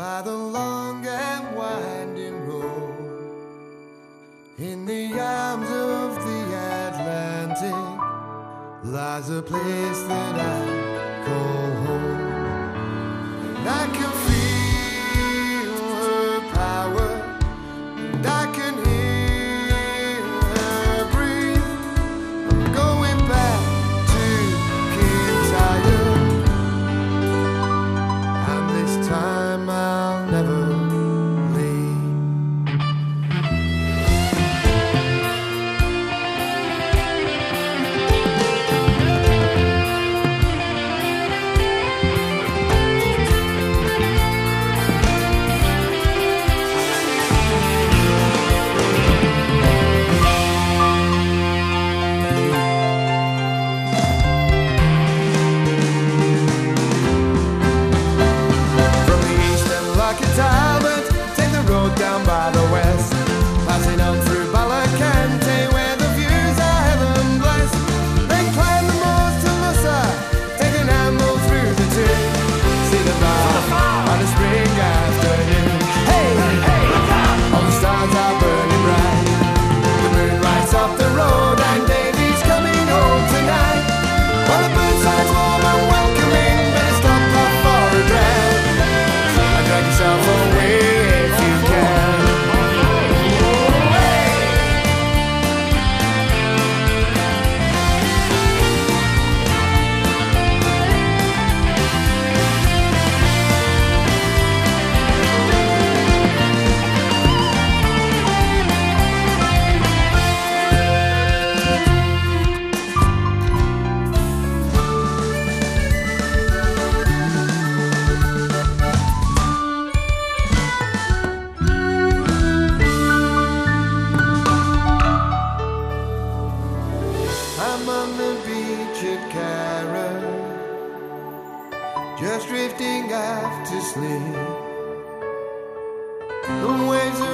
by the long and winding road. In the arms of the Atlantic lies a place that I call home. down through just drifting off to sleep. The waves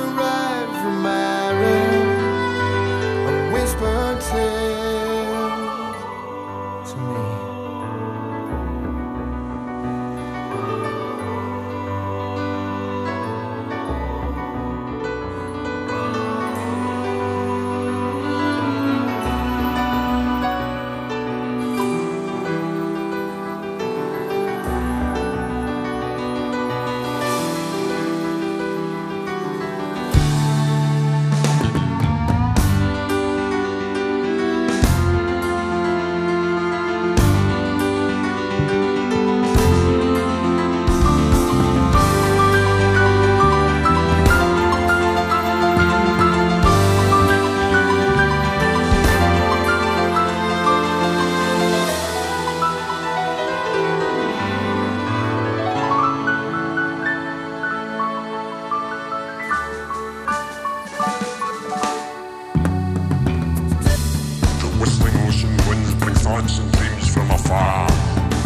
thoughts and dreams from afar.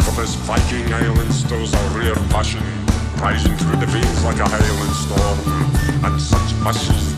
from this Viking island stirs a rare passion, rising through the veins like a Highland storm. And such passion.